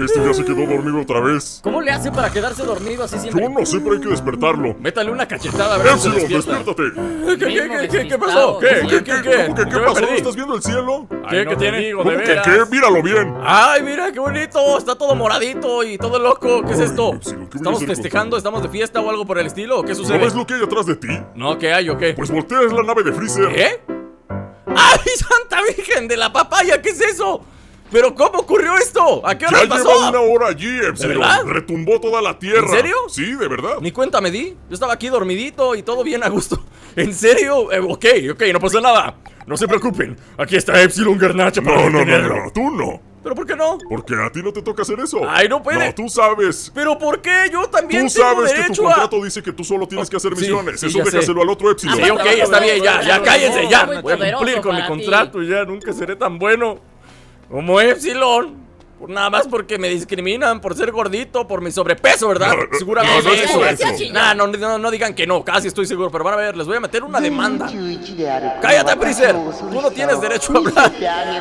Este ya se quedó dormido otra vez. ¿Cómo le hace para quedarse dormido así siempre? Yo no sé, pero hay que despertarlo. Métale una cachetada a ver si se Epsilon, despierta. despiértate. ¿Qué, qué, qué, qué, pasó? ¿Qué, qué, qué, qué? ¿Cómo que qué pasó? ¿No perdí. estás viendo el cielo? ¿Qué, qué tiene? digo, ¿Cómo que qué? Míralo bien. Ay, mira, qué bonito. Está todo moradito y todo loco. ¿Qué es esto? Epsilon, ¿qué voy a ¿Estamos festejando? ¿Estamos de fiesta o algo por el estilo? ¿O qué ¿No sucede? ves lo que hay atrás de ti? No, ¿qué hay o qué? Pues voltea es la nave de Freezer. ¿Qué? ¡Ay, Santa Virgen de la papaya! ¿Qué es eso? ¿Pero cómo ocurrió esto? ¿A qué hora Ya lleva pasó? una hora allí, Epsilon. verdad? Retumbó toda la tierra. ¿En serio? Sí, de verdad. Ni cuenta me di. Yo estaba aquí dormidito y todo bien a gusto. ¿En serio? Eh, ok, ok, no pasa nada. No se preocupen. Aquí está Epsilon Garnacha para No, no, no, detenerlo. no, tú no. ¿Pero por qué no? Porque a ti no te toca hacer eso. Ay, no puede. No, tú sabes. ¿Pero por qué? Yo también Tú tengo sabes que tu a... contrato dice que tú solo tienes que hacer Sí, misiones. sí, Eso ya sé. déjaselo al otro Epsilon. Sí, ok, está bien, ya, ya, cállense, ya. Voy a cumplir con mi contrato y ya nunca seré tan bueno como Epsilon. Nada más porque me discriminan por ser gordito, por mi sobrepeso, ¿verdad? No, Seguramente no, no es eso. Nah, no, no, no digan que no, casi estoy seguro, pero van a ver, les voy a meter una demanda. Cállate, Freezer. Tú no tienes derecho a hablar.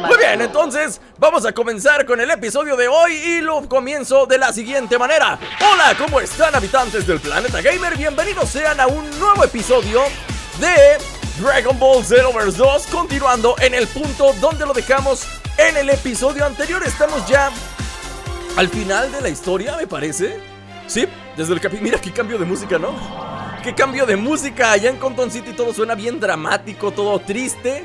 Muy bien, entonces vamos a comenzar con el episodio de hoy y lo comienzo de la siguiente manera. Hola, ¿cómo están habitantes del planeta gamer? Bienvenidos sean a un nuevo episodio de Dragon Ball Xenoverse 2, continuando en el punto donde lo dejamos en el episodio anterior. Estamos ya al final de la historia, me parece. Sí, desde el capi... Mira qué cambio de música, ¿no? Qué cambio de música. Allá en Compton City todo suena bien dramático, todo triste.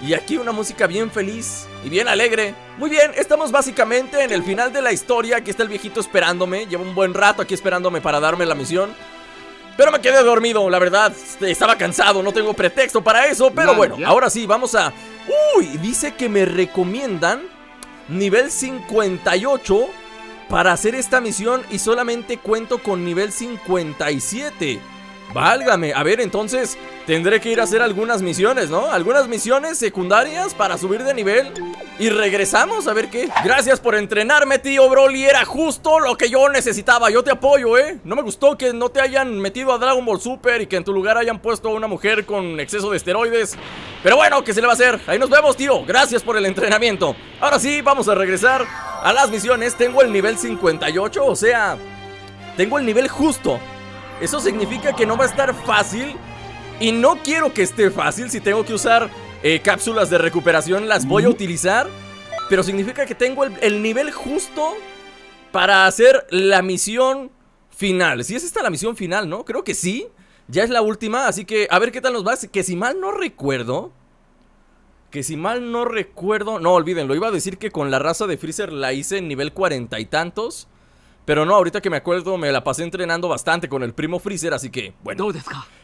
Y aquí una música bien feliz y bien alegre. Muy bien, estamos básicamente en el final de la historia. Aquí está el viejito esperándome. Lleva un buen rato aquí esperándome para darme la misión. Pero me quedé dormido, la verdad. Estaba cansado, no tengo pretexto para eso. Pero bueno, ahora sí, vamos a. Uy, dice que me recomiendan nivel 58 para hacer esta misión y solamente cuento con nivel 57. Válgame, a ver, entonces tendré que ir a hacer algunas misiones, ¿no? Algunas misiones secundarias para subir de nivel y regresamos a ver qué. Gracias por entrenarme, tío Broly, era justo lo que yo necesitaba. Yo te apoyo, ¿eh? No me gustó que no te hayan metido a Dragon Ball Super y que en tu lugar hayan puesto a una mujer con exceso de esteroides. Pero bueno, ¿qué se le va a hacer? Ahí nos vemos, tío. Gracias por el entrenamiento. Ahora sí, vamos a regresar a las misiones. Tengo el nivel 58, o sea, tengo el nivel justo. Eso significa que no va a estar fácil. Y no quiero que esté fácil. Si tengo que usar eh, cápsulas de recuperación, las voy a utilizar. Pero significa que tengo el, el nivel justo para hacer la misión final. Si es esta la misión final, ¿no? Creo que sí. Ya es la última. Así que a ver qué tal nos va. Que si mal no recuerdo. Que si mal no recuerdo. No, olvídenlo. Iba a decir que con la raza de Freezer la hice en nivel cuarenta y tantos. Pero no, ahorita que me acuerdo, me la pasé entrenando bastante con el primo Freezer, así que, bueno.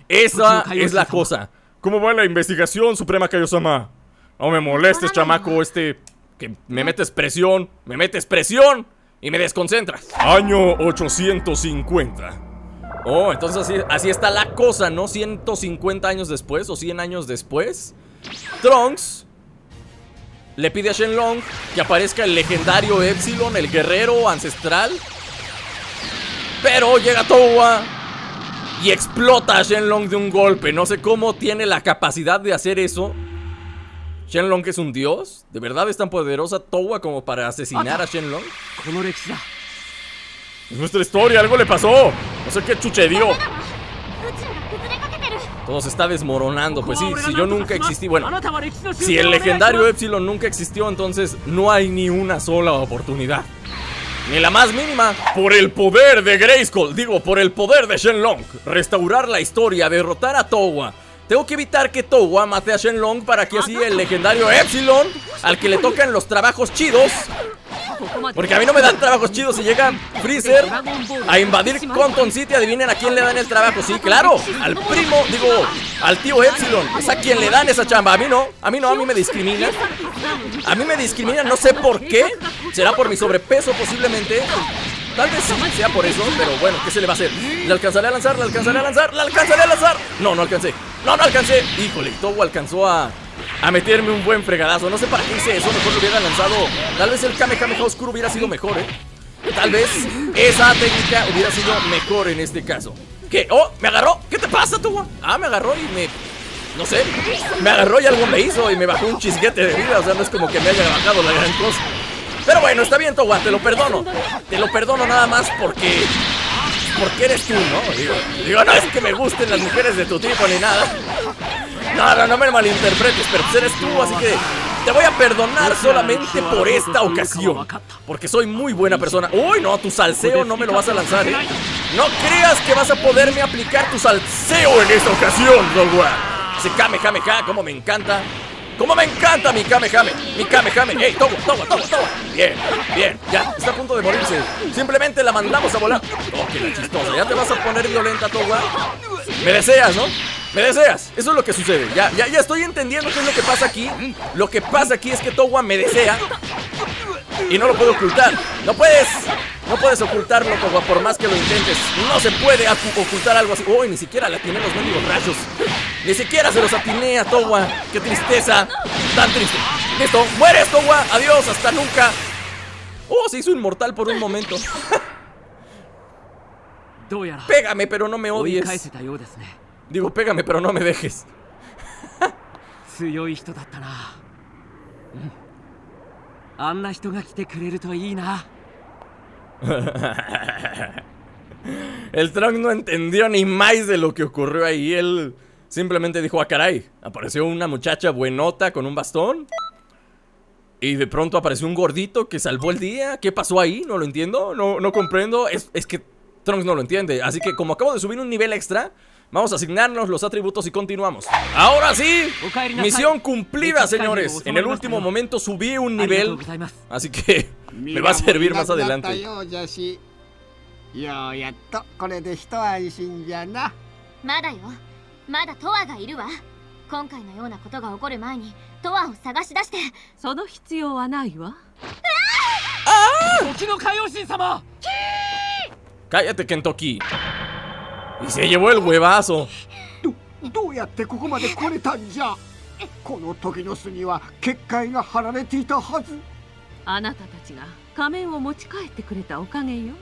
Esa es la cosa. ¿Cómo va la investigación, Suprema Kaiosama? No me molestes, chamaco, este... Que me metes presión, me metes presión y me desconcentras. Año 850. Oh, entonces así, así está la cosa, ¿no? 150 años después o 100 años después. Trunks le pide a Shenlong que aparezca el legendario Epsilon, el guerrero ancestral. Pero llega Towa y explota a Shenlong de un golpe. No sé cómo tiene la capacidad de hacer eso. Shenlong es un dios. ¿De verdad es tan poderosa Towa como para asesinar a Shenlong? Es nuestra historia, algo le pasó. No sé qué chuchedió. Todo se está desmoronando. Pues sí, si yo nunca existí. Bueno, si el legendario Epsilon nunca existió, entonces no hay ni una sola oportunidad. Ni la más mínima. Por el poder de Grayskull, digo, por el poder de Shenlong. Restaurar la historia, derrotar a Towa. Tengo que evitar que Towa mate a Shenlong para que así el legendario Epsilon, al que le tocan los trabajos chidos, porque a mí no me dan trabajos chidos si llega Freezer a invadir Compton City. Adivinen a quién le dan el trabajo. Sí, claro, al primo, digo, al tío Epsilon. Es a quien le dan esa chamba. A mí no, a mí no, a mí me discriminan. A mí me discriminan, no sé por qué. Será por mi sobrepeso posiblemente. Tal vez sí sea por eso, pero bueno, ¿qué se le va a hacer? ¿Le alcanzaré a lanzar? ¿Le alcanzaré a lanzar? ¿Le alcanzaré a lanzar? No, no alcancé. No, no alcancé. Híjole, Togo alcanzó a, a meterme un buen fregadazo. No sé para qué hice eso, mejor lo hubiera lanzado. Tal vez el Kamehameha Oscuro hubiera sido mejor, ¿eh? Tal vez esa técnica hubiera sido mejor en este caso. ¿Qué? ¡Oh! ¿Me agarró? ¿Qué te pasa, Togo? Ah, me agarró y me... No sé, me agarró y algo me hizo y me bajó un chisguete de vida. O sea, no es como que me haya bajado la gran cosa. Pero bueno, está bien, Towa, te lo perdono. Te lo perdono nada más porque. Porque eres tú, ¿no? Digo, no es que me gusten las mujeres de tu tipo ni nada. No, no, no me malinterpretes, pero pues eres tú, así que te voy a perdonar solamente por esta ocasión. Porque soy muy buena persona. Uy, no, tu salseo no me lo vas a lanzar, ¿eh? No creas que vas a poderme aplicar tu salseo en esta ocasión, Towa. Ese Kamehameha, como me encanta. ¡Cómo me encanta mi Kamehame! ¡Mi Kamehame! ¡Ey, Towa, Towa, Towa, Towa! Bien, bien, ya, está a punto de morirse Simplemente la mandamos a volar ¡Oh, qué la chistosa! ¿Ya te vas a poner violenta, Towa? Me deseas, ¿no? Me deseas, eso es lo que sucede Ya, ya, ya estoy entendiendo qué es lo que pasa aquí Lo que pasa aquí es que Towa me desea Y no lo puedo ocultar ¡No puedes! No puedes ocultarlo, Towa, por más que lo intentes No se puede ocultar algo así ¡Uy, ni siquiera le atiné los mendigos rayos! Ni siquiera se los atiné a Towa. Qué tristeza. Tan triste. Listo. Mueres, Towa. Adiós. Hasta nunca. Oh, se hizo inmortal por un momento. pégame, pero no me odies. Digo, pégame, pero no me dejes. El Trunk no entendió ni más de lo que ocurrió ahí. Él simplemente dijo, ah, caray, apareció una muchacha buenota con un bastón. Y de pronto apareció un gordito que salvó el día. ¿Qué pasó ahí? No lo entiendo, no, no comprendo. Es, es que Trunks no lo entiende. Así que como acabo de subir un nivel extra, vamos a asignarnos los atributos y continuamos. Ahora sí, misión cumplida, señores. En el último momento subí un nivel. Así que me va a servir más adelante. まだトアがいるわ。今回のようなことが起こる前にトアを探し出して。その必要はないわ。ああ時の海王神様！Cállate, Kentucky. Y se llevó el huevazo. どうやってここまで来れたんじゃ？この時の巣には結界が張られていたはず。あなたたちが仮面を持ち帰ってくれたおかげよ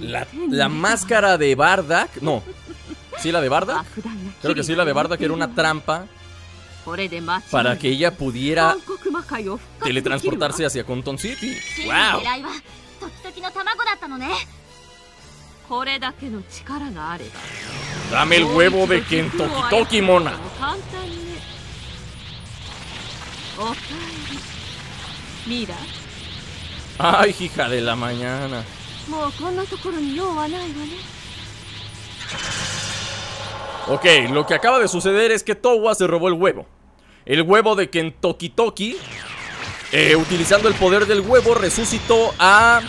La, la máscara de Bardak, no. ¿Sí la de Bardak? Creo que sí la de Bardak era una trampa para que ella pudiera teletransportarse hacia Conton City. ¡Wow! Dame el huevo de Kentucky Toki, mona. Mira, Ay, hija de la mañana. Ok, lo que acaba de suceder es que Towa se robó el huevo. El huevo de Kentucky Toki. Eh, utilizando el poder del huevo, resucitó a.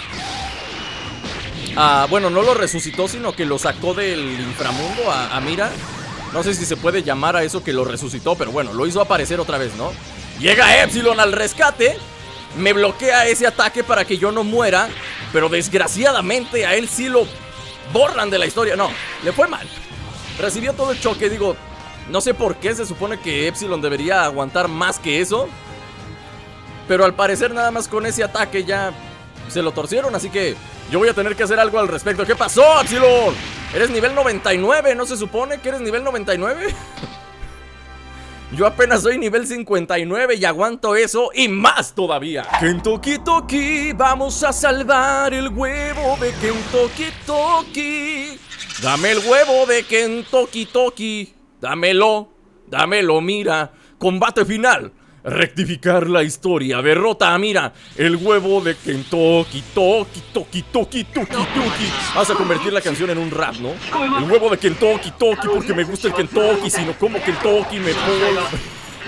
a bueno, no lo resucitó, sino que lo sacó del inframundo a, a Mira. No sé si se puede llamar a eso que lo resucitó, pero bueno, lo hizo aparecer otra vez, ¿no? Llega Epsilon al rescate me bloquea ese ataque para que yo no muera. Pero desgraciadamente a él sí lo borran de la historia. No, le fue mal. Recibió todo el choque, digo. No sé por qué, se supone que Epsilon debería aguantar más que eso. Pero al parecer nada más con ese ataque ya se lo torcieron, así que yo voy a tener que hacer algo al respecto. ¿Qué pasó, Epsilon? Eres nivel 99, ¿no se supone que eres nivel 99? Yo apenas soy nivel 59 y aguanto eso y más todavía. Kentucky Toki, vamos a salvar el huevo de Kentucky Toki. Dame el huevo de Kentucky Toki. Dámelo, dámelo, mira. Combate final. Rectificar la historia. Derrota a Mira. El huevo de Kentucky, Toki, Toki, Toki, Toki, Toki. Vas a convertir la canción en un rap, ¿no? El huevo de Kentucky, Toki, porque me gusta el Kentucky. Si no como Kentucky, me pongo,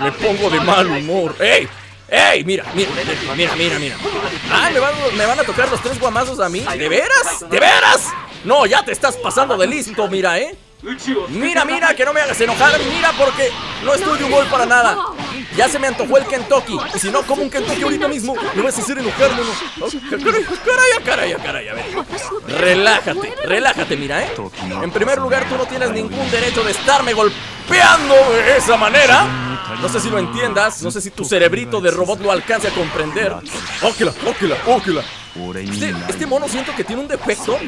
me pongo de mal humor. ¡Ey! ¡Ey! Mira, mira, mira, mira, mira. Ah, ¿me van, ¿me van a tocar los tres guamazos a mí? ¿De veras? ¿De veras? No, ya te estás pasando de listo, mira, ¿eh? Mira, mira, que no me hagas enojar, mira, porque no estoy de humor para nada. Ya se me antojó el Kentucky. Y si no, como un Kentucky ahorita mismo, me vas a hacer enojarme, ¿no? Oh, caray, caray, caray, caray, a ver. Relájate, relájate, mira, ¿eh? En primer lugar, tú no tienes ningún derecho de estarme golpeando de esa manera. No sé si lo entiendas, no sé si tu cerebrito de robot lo alcance a comprender. ¡Óquela, óquela, óquela! Este, este mono siento que tiene un defecto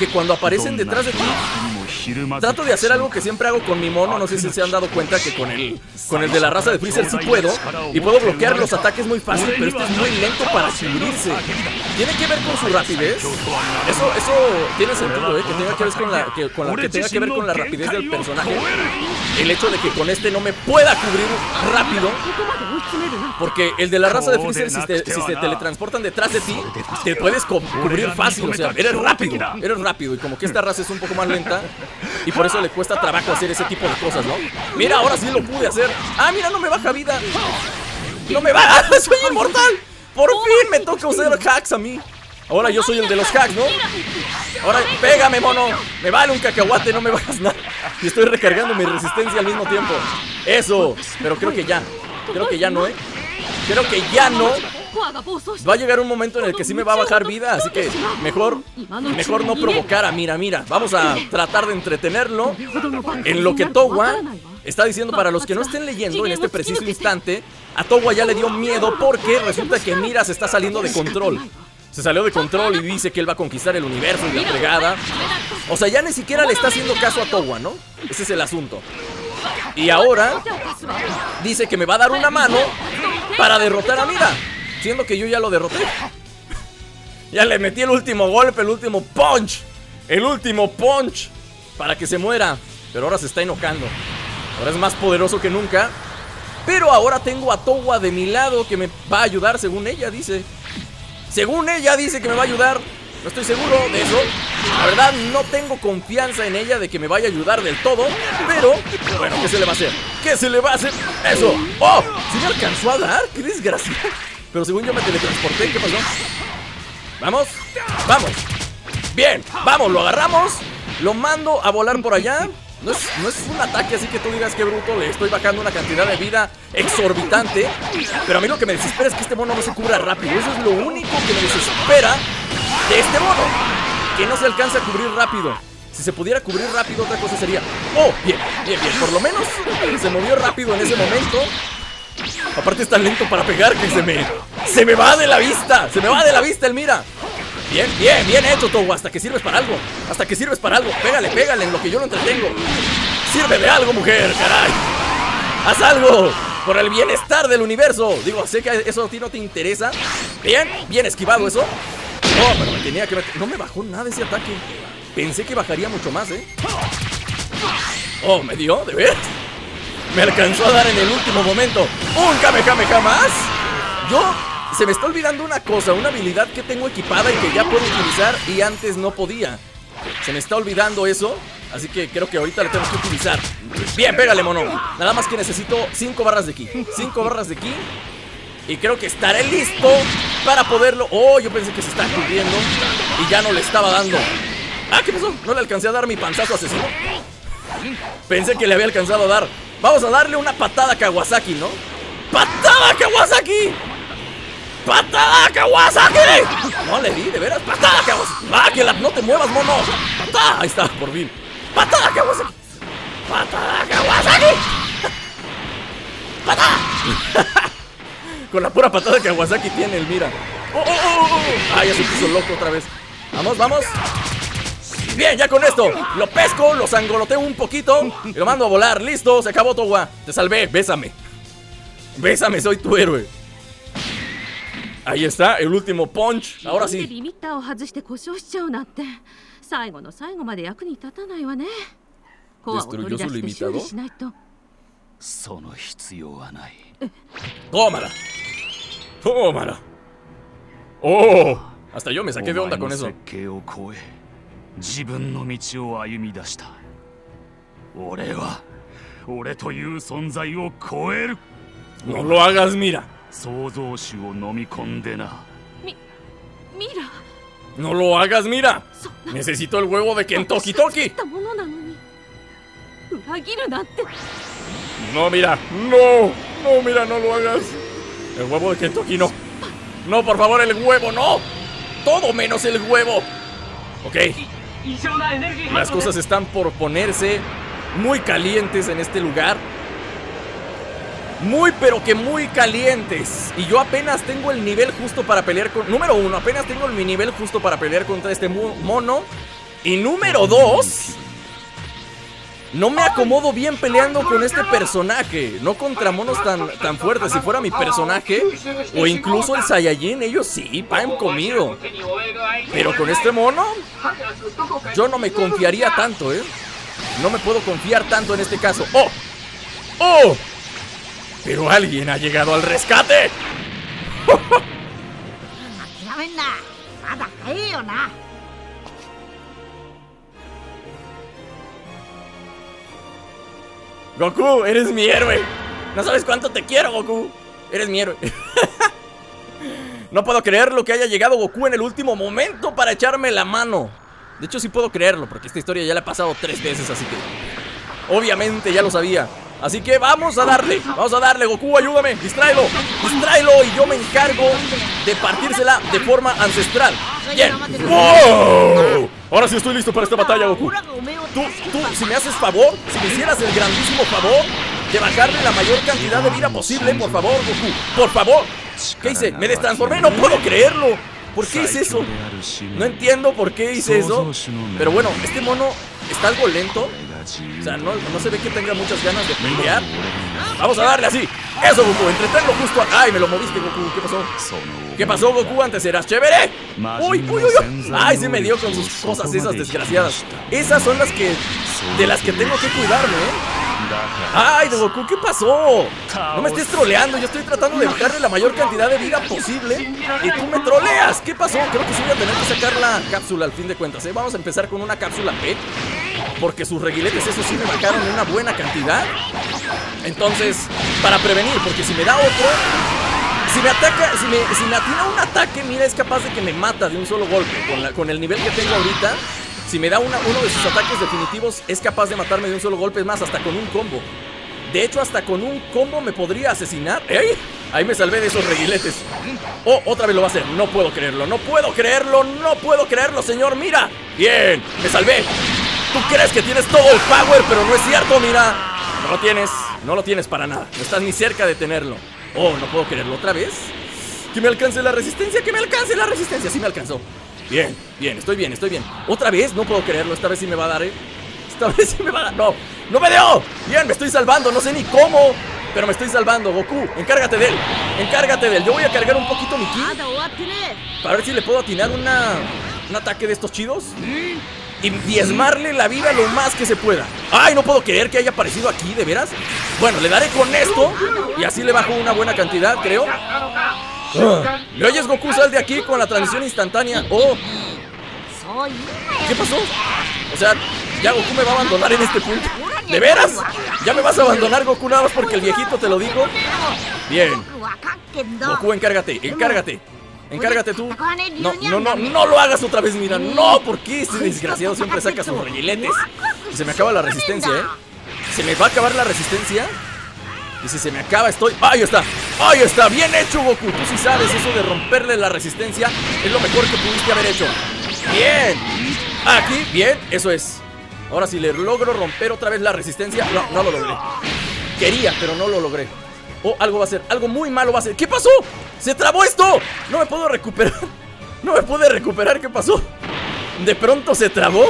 Que cuando aparecen detrás de ti trato de hacer algo que siempre hago con mi mono. No sé si se han dado cuenta que con el, con el de la raza de Freezer sí puedo. Y puedo bloquear los ataques muy fácil, pero este es muy lento para cubrirse. Tiene que ver con su rapidez. Eso, eso tiene sentido, ¿eh? Que tenga que ver con la, que, con la, que tenga que ver con la rapidez del personaje. El hecho de que con este no me pueda cubrir rápido. Porque el de la raza de Freezer, si, te, si se teletransportan detrás de ti, te puedes cubrir fácil. O sea, eres rápido. Eres rápido. Y como que esta raza es un poco más lenta. Y por eso le cuesta trabajo hacer ese tipo de cosas, ¿no? Mira, ahora sí lo pude hacer. Ah, mira, no me baja vida. No me va. ¡Soy inmortal! Por fin me toca usar hacks a mí. Ahora yo soy el de los hacks, ¿no? Ahora pégame, mono. Me vale un cacahuate, no me bajas nada. Y estoy recargando mi resistencia al mismo tiempo. Eso. Pero creo que ya. Creo que ya no, ¿eh? Creo que ya no. Va a llegar un momento en el que sí me va a bajar vida, así que mejor, mejor no provocar a Mira Mira. Vamos a tratar de entretenerlo en lo que Towa está diciendo para los que no estén leyendo en este preciso instante, a Towa ya le dio miedo porque resulta que Mira se está saliendo de control. Se salió de control y dice que él va a conquistar el universo y la fregada. O sea, ya ni siquiera le está haciendo caso a Towa, ¿no? Ese es el asunto. Y ahora dice que me va a dar una mano para derrotar a Mira. Siendo que yo ya lo derroté. Ya le metí el último golpe, el último punch. El último punch. Para que se muera. Pero ahora se está enojando. Ahora es más poderoso que nunca. Pero ahora tengo a Towa de mi lado que me va a ayudar, según ella dice. Según ella dice que me va a ayudar. No estoy seguro de eso. La verdad, no tengo confianza en ella de que me vaya a ayudar del todo. Pero, bueno, ¿qué se le va a hacer? ¿Qué se le va a hacer? ¡Eso! ¡Oh! ¿Sí me alcanzó a dar? ¡Qué desgracia! Pero según yo me teletransporté, ¿qué pasó? Vamos, vamos. Bien, vamos, lo agarramos. Lo mando a volar por allá. No es, no es un ataque así que tú digas que bruto. Le estoy bajando una cantidad de vida exorbitante. Pero a mí lo que me desespera es que este mono no se cubra rápido. Eso es lo único que me desespera de este mono. Que no se alcanza a cubrir rápido. Si se pudiera cubrir rápido, otra cosa sería. Oh, bien, bien, bien. Por lo menos se movió rápido en ese momento. Aparte es tan lento para pegar que se me... ¡Se me va de la vista! ¡Se me va de la vista el mira! Bien, bien, bien hecho, Togo. Hasta que sirves para algo. Hasta que sirves para algo. Pégale, pégale en lo que yo lo entretengo. Sirve de algo, mujer, caray. Haz algo por el bienestar del universo. Digo, sé que eso a ti no te interesa. Bien, bien esquivado eso. No, pero me tenía que meter. No me bajó nada ese ataque. Pensé que bajaría mucho más, ¿eh? Oh, ¿me dio? ¿De ver? Me alcanzó a dar en el último momento un Kamehameha más. Yo se me está olvidando una cosa, una habilidad que tengo equipada y que ya puedo utilizar y antes no podía. Se me está olvidando eso, así que creo que ahorita lo tengo que utilizar. Bien, pégale, mono. Nada más que necesito 5 barras de ki. 5 barras de ki. Y creo que estaré listo para poderlo. Oh, yo pensé que se estaba cubriendo y ya no le estaba dando. Ah, ¿qué pasó? No le alcancé a dar mi panzazo asesino. Pensé que le había alcanzado a dar. Vamos a darle una patada a Kawasaki, ¿no? ¡Patada a Kawasaki! ¡Patada a Kawasaki! No le di, de veras. ¡Patada a Kawasaki! ¡Ah, que la... no te muevas, mono! ¡Patada! Ahí está, por fin. ¡Patada a Kawasaki! ¡Patada a Kawasaki! ¡Patada! Con la pura patada que Kawasaki tiene el mira. ¡Oh, oh, oh, oh! ¡Ah, ya se puso loco otra vez! ¡Vamos, vamos! Bien, ya con esto Lo pesco, lo sangoloteo un poquito Y lo mando a volar, listo, se acabó Towa Te salvé, bésame Bésame, soy tu héroe Ahí está, el último punch Ahora なんで sí リミッターを外して故障しちゃうなんて最後の最後まで役に立たないわねコアを取り出して修理しないとその必要はない Tómala Tómala Oh Hasta yo me saqué de onda お前 con の eso 設計を超え 自分の道を歩み出した俺は俺という存在を超える No lo hagas, mira 創造主を飲み込んでなミラ No lo hagas, mira Necesito el huevo de Kentucky Toki No, mira, no, no, mira, no lo hagas. El huevo de Kentucky, no. No, por favor, el huevo, no. Todo menos el huevo. Ok. Las cosas están por ponerse muy calientes en este lugar. Muy, pero que muy calientes. Y yo apenas tengo el nivel justo para pelear con... Número uno, apenas tengo el mi nivel justo para pelear contra este mono. Y número dos... No me acomodo bien peleando con este personaje. No contra monos tan, tan fuertes. Si fuera mi personaje, o incluso el Saiyajin, ellos sí, pan comido. Pero con este mono, yo no me confiaría tanto, ¿eh? No me puedo confiar tanto en este caso. ¡Oh! ¡Oh! Pero alguien ha llegado al rescate. Goku, eres mi héroe. No sabes cuánto te quiero, Goku. Eres mi héroe. no puedo creerlo que haya llegado Goku en el último momento para echarme la mano. De hecho, sí puedo creerlo, porque esta historia ya la he pasado tres veces, así que... Obviamente ya lo sabía. Así que vamos a darle, vamos a darle, Goku, ayúdame, distráelo, distráelo y yo me encargo de partírsela de forma ancestral. Bien. ¡Wow! Ahora sí estoy listo para esta batalla, Goku. Tú, tú, si me haces favor, si me hicieras el grandísimo favor de bajarle la mayor cantidad de vida posible, por favor, Goku, por favor. ¿Qué hice? Me destransformé, no puedo creerlo. ¿Por qué hice eso? No entiendo por qué hice eso. Pero bueno, este mono está algo lento. O sea, no, no se ve que tenga muchas ganas de pelear. Vamos a darle así. Eso, Goku, entretenlo justo. Ay, me lo moviste, Goku. ¿Qué pasó? ¿Qué pasó, Goku? Antes eras chévere. Uy, uy, uy, uy. Ay, se me dio con sus cosas esas desgraciadas. Esas son las que. de las que tengo que cuidarme, ¿eh? ¡Ay, de Goku! ¿Qué pasó? No me estés troleando, yo estoy tratando de bajarle la mayor cantidad de vida posible y tú me troleas. ¿Qué pasó? Creo que sí voy a tener que sacar la cápsula al fin de cuentas, ¿eh? Vamos a empezar con una cápsula P porque sus reguiletes, eso sí, me bajaron una buena cantidad. Entonces, para prevenir, porque si me da otro, si me ataca, si me, si me atina un ataque, mira, es capaz de que me mata de un solo golpe. Con, el nivel que tengo ahorita, si me da uno de sus ataques definitivos, es capaz de matarme de un solo golpe, es más, hasta con un combo. De hecho, hasta con un combo me podría asesinar. ¡Ey! Ahí me salvé de esos reguiletes. Oh, otra vez lo va a hacer. No puedo creerlo, no puedo creerlo, no puedo creerlo, señor. Mira. Bien, me salvé. Tú crees que tienes todo el power, pero no es cierto, mira. No lo tienes, no lo tienes para nada. No estás ni cerca de tenerlo. Oh, no puedo creerlo otra vez. Que me alcance la resistencia, que me alcance la resistencia. Sí me alcanzó. Bien, bien, estoy bien, estoy bien. Otra vez, no puedo creerlo. Esta vez sí me va a dar, ¿eh? Esta vez sí me va a dar. No, no me dio. Bien, me estoy salvando. No sé ni cómo. Pero me estoy salvando, Goku, encárgate de él Encárgate de él, yo voy a cargar un poquito mi ki Para ver si le puedo atinar una, un ataque de estos chidos y diezmarle la vida lo más que se pueda. ¡Ay, no puedo creer que haya aparecido aquí, de veras! Bueno, le daré con esto y así le bajo una buena cantidad, creo. Ah, ¿Le oyes, Goku? Sal de aquí con la transmisión instantánea. ¡Oh! ¿Qué pasó? O sea, ya Goku me va a abandonar en este punto. ¿De veras? ¿Ya me vas a abandonar, Goku, nada más porque el viejito te lo dijo? Bien. Goku, encárgate, encárgate. Encárgate tú. No, no, no, no lo hagas otra vez, mira. No, porque este desgraciado siempre saca sus reguiletes. se me acaba la resistencia, ¿eh? Se me va a acabar la resistencia. Y si se me acaba, estoy. ¡Ahí está! ¡Ahí está! ¡Bien hecho, Goku! Tú sí sabes eso de romperle la resistencia. Es lo mejor que pudiste haber hecho. ¡Bien! Aquí, bien, eso es. Ahora si le logro romper otra vez la resistencia. No, no lo logré. Quería, pero no lo logré. Oh, algo va a ser, algo muy malo va a ser. ¿Qué pasó? ¡Se trabó esto! No me puedo recuperar. No me pude recuperar, ¿qué pasó? De pronto se trabó.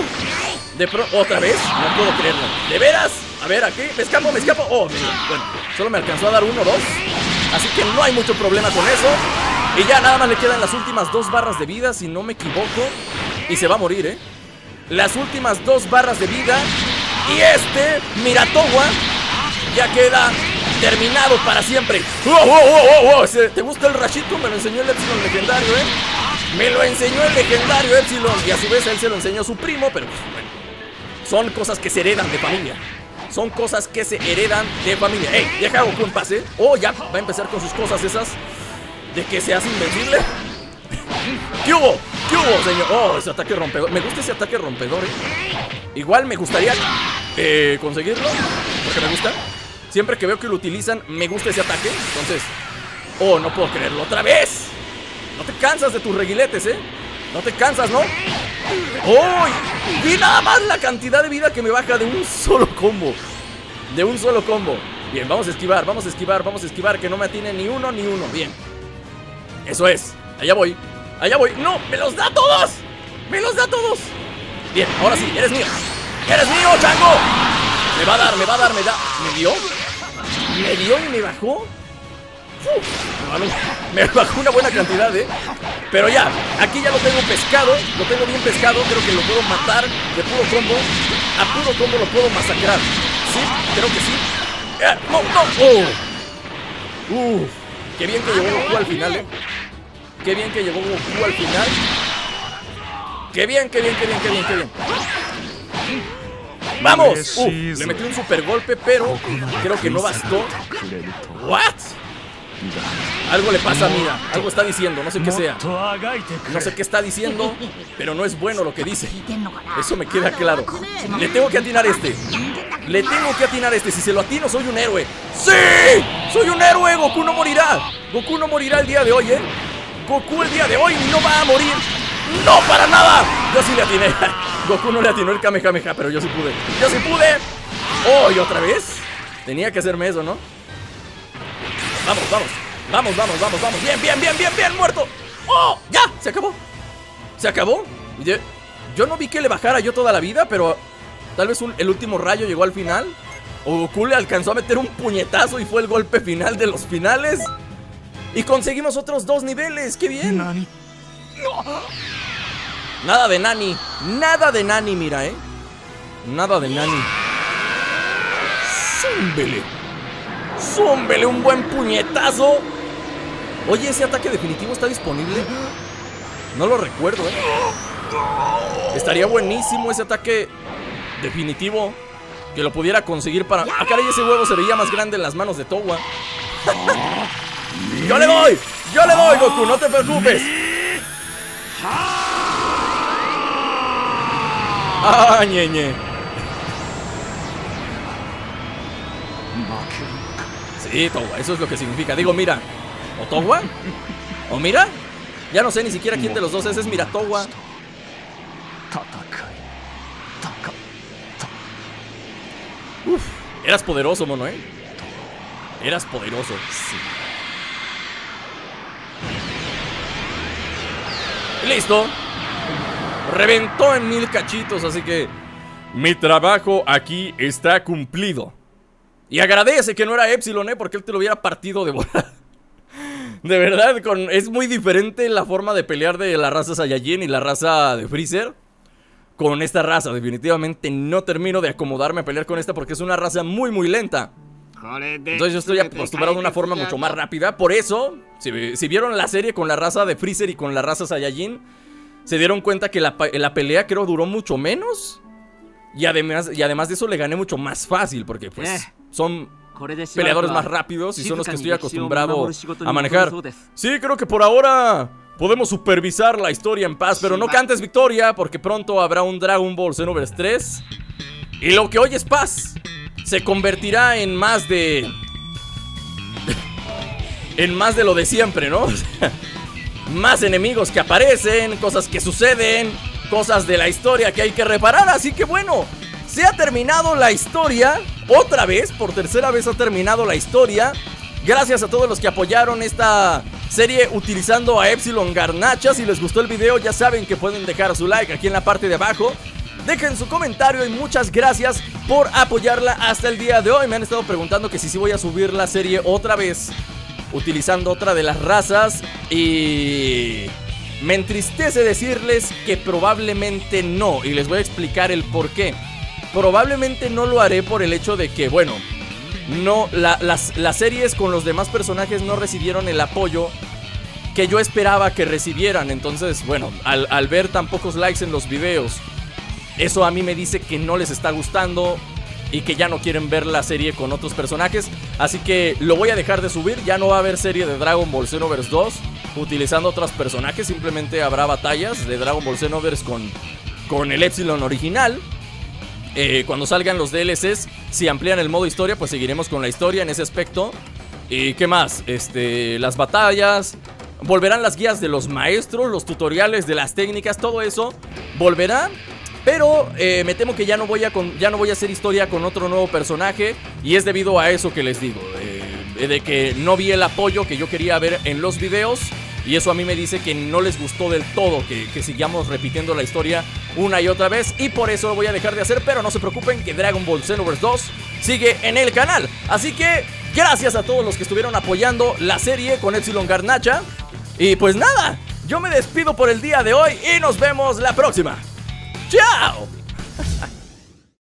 De pronto, otra vez, no puedo creerlo. ¿De veras? A ver, aquí, me escapo, me escapo. Oh, bueno, solo me alcanzó a dar uno dos. Así que no hay mucho problema con eso. Y ya nada más le quedan las últimas dos barras de vida, si no me equivoco. Y se va a morir, ¿eh? Las últimas dos barras de vida. Y este, Miratowa, ya queda terminado para siempre. ¿Te gusta el rachito? Me lo enseñó el Epsilon legendario, ¿eh? Me lo enseñó el legendario Epsilon. Y a su vez él se lo enseñó a su primo, pero pues, bueno. Son cosas que se heredan de familia. Son cosas que se heredan de familia. ¡Ey! Deja Goku en pase. Oh, ya va a empezar con sus cosas esas. De que se hace invencible. ¿Qué hubo? ¿Qué hubo, señor? Oh, ese ataque rompedor. Me gusta ese ataque rompedor, ¿eh? Igual me gustaría eh, conseguirlo. Porque me gusta. Siempre que veo que lo utilizan, me gusta ese ataque. Entonces, oh, no puedo creerlo. ¡Otra vez! No te cansas de tus reguiletes, ¿eh? No te cansas, ¿no? ¡Oh! Y nada más la cantidad de vida que me baja de un solo combo. De un solo combo. Bien, vamos a esquivar, vamos a esquivar, vamos a esquivar. Que no me atine ni uno ni uno. Bien. Eso es. Allá voy. Allá voy. ¡No! ¡Me los da todos! ¡Me los da todos! Bien, ahora sí, eres mío. ¡Eres mío, chango! Me va a dar, me va a dar, me da. ¿Me dio? ¿Me dio y me bajó? me bajó una buena cantidad, ¿eh? Pero ya, aquí ya lo tengo pescado Lo tengo bien pescado, creo que lo puedo matar De puro combo A puro combo lo puedo masacrar Sí, creo que sí eh, ¡No, no! ¡Oh! Uf, qué bien que llegó Goku al final, ¿eh? Qué bien que llegó Goku al final Qué bien, qué bien, qué bien, qué bien, qué bien ¡Vamos! Uf, le metí un super golpe, pero creo que no bastó ¿What? Algo le pasa a Mira, algo está diciendo, no sé qué sea. No sé qué está diciendo, pero no es bueno lo que dice. Eso me queda claro. Le tengo que atinar este. Le tengo que atinar este. Si se lo atino, soy un héroe. ¡Sí! ¡Soy un héroe! Goku no morirá. Goku no morirá el día de hoy, ¿eh? Goku el día de hoy no va a morir. ¡No, para nada! Yo sí le atiné. Goku no le atinó el Kamehameha, pero yo sí pude. ¡Yo sí pude! ¡Oh, y otra vez! Tenía que hacerme eso, ¿no? Vamos, vamos. Vamos, vamos, vamos, vamos. Bien, bien, bien, bien, bien, muerto. ¡Oh! ¡Ya! Se acabó. Se acabó. Yo no vi que le bajara yo toda la vida, pero tal vez el último rayo llegó al final. O Goku le alcanzó a meter un puñetazo y fue el golpe final de los finales. Y conseguimos otros dos niveles. ¡Qué bien! Nada de Nani. Nada de Nani, mira, ¿eh? Nada de Nani. Zúmbele. ¡Zúmbele un buen puñetazo! Oye, ¿ese ataque definitivo está disponible? No lo recuerdo, ¿eh? Estaría buenísimo ese ataque definitivo Que lo pudiera conseguir para... ¡Ah, caray! Ese huevo se veía más grande en las manos de Towa ¡Yo le doy! ¡Yo le doy, Goku! ¡No te preocupes! ¡Ah, ñeñe! Sí, Towa, eso es lo que significa. Digo, mira. ¿O Towa? ¿O mira? Ya no sé ni siquiera quién de los dos es. Es mira Towa. Uf, eras poderoso, mono, ¿eh? Eras poderoso. Listo. Reventó en mil cachitos, así que mi trabajo aquí está cumplido. Y agradece que no era Epsilon, ¿eh? Porque él te lo hubiera partido de bola. De verdad, con, es muy diferente la forma de pelear de la raza Saiyajin y la raza de Freezer. Con esta raza, definitivamente no termino de acomodarme a pelear con esta porque es una raza muy, muy lenta. Entonces yo estoy acostumbrado a una forma mucho más rápida. Por eso, si, vieron la serie con la raza de Freezer y con la raza Saiyajin, se dieron cuenta que la, la pelea creo duró mucho menos. Y además, y además de eso le gané mucho más fácil porque pues... Eh son peleadores más rápidos y son los que estoy acostumbrado a manejar. Sí, creo que por ahora podemos supervisar la historia en paz, pero no cantes victoria porque pronto habrá un Dragon Ball Xenoverse 3 y lo que hoy es paz se convertirá en más de en más de lo de siempre, ¿no? más enemigos que aparecen, cosas que suceden, cosas de la historia que hay que reparar, así que bueno, se ha terminado la historia. Otra vez, por tercera vez ha terminado la historia. Gracias a todos los que apoyaron esta serie utilizando a Epsilon Garnacha. Si les gustó el video, ya saben que pueden dejar su like aquí en la parte de abajo. Dejen su comentario y muchas gracias por apoyarla hasta el día de hoy. Me han estado preguntando que si sí voy a subir la serie otra vez utilizando otra de las razas y me entristece decirles que probablemente no y les voy a explicar el por qué. Probablemente no lo haré por el hecho de que, bueno, no, las, series con los demás personajes no recibieron el apoyo que yo esperaba que recibieran. Entonces, bueno, al, al, ver tan pocos likes en los videos, eso a mí me dice que no les está gustando y que ya no quieren ver la serie con otros personajes. Así que lo voy a dejar de subir. Ya no va a haber serie de Dragon Ball Xenoverse 2 utilizando otros personajes. Simplemente habrá batallas de Dragon Ball Xenoverse con, con el Epsilon original. Eh, cuando salgan los DLCs, si amplían el modo historia, pues seguiremos con la historia en ese aspecto. ¿Y qué más? Este, las batallas, volverán las guías de los maestros, los tutoriales de las técnicas, todo eso volverá. Pero eh, me temo que ya no, voy a ya no voy a hacer historia con otro nuevo personaje. Y es debido a eso que les digo. Eh, de que no vi el apoyo que yo quería ver en los videos. Y eso a mí me dice que no les gustó del todo que, sigamos repitiendo la historia una y otra vez. Y por eso lo voy a dejar de hacer. Pero no se preocupen que Dragon Ball Xenoverse 2 sigue en el canal. Así que gracias a todos los que estuvieron apoyando la serie con Epsilon Garnacha. Y pues nada, yo me despido por el día de hoy y nos vemos la próxima. Ciao!